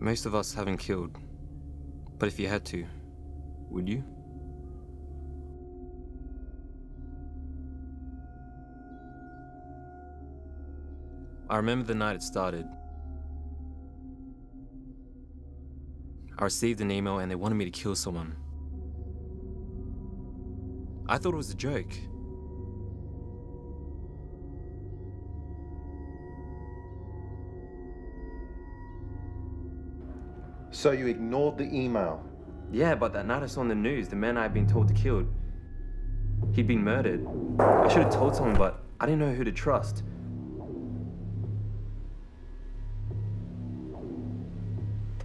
Most of us haven't killed. But if you had to, would you? I remember the night it started. I received an email and they wanted me to kill someone. I thought it was a joke. So you ignored the email? Yeah, but that night I saw on the news the man I had been told to kill. He'd been murdered. I should have told someone, but I didn't know who to trust.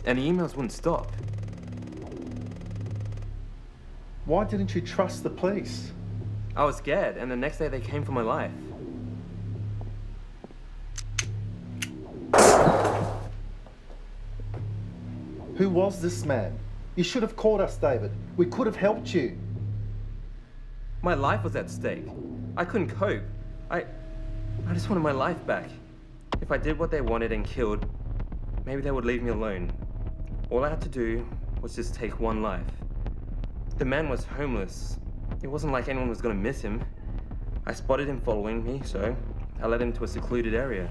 And the emails wouldn't stop. Why didn't you trust the police? I was scared, and the next day they came for my life. Who was this man? You should have called us, David. We could have helped you. My life was at stake. I couldn't cope. I. I just wanted my life back. If I did what they wanted and killed, maybe they would leave me alone. All I had to do was just take one life. The man was homeless. It wasn't like anyone was gonna miss him. I spotted him following me, so I led him to a secluded area.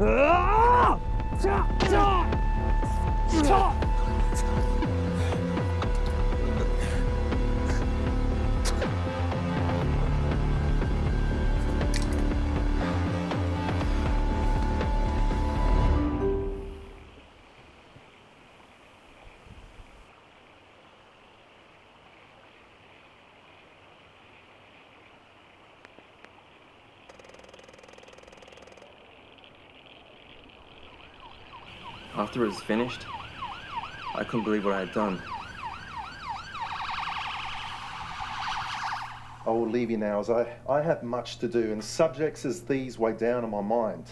啊！驾驾驾 After it was finished, I couldn't believe what I had done. I will leave you now as I, I have much to do and subjects as these weigh down on my mind.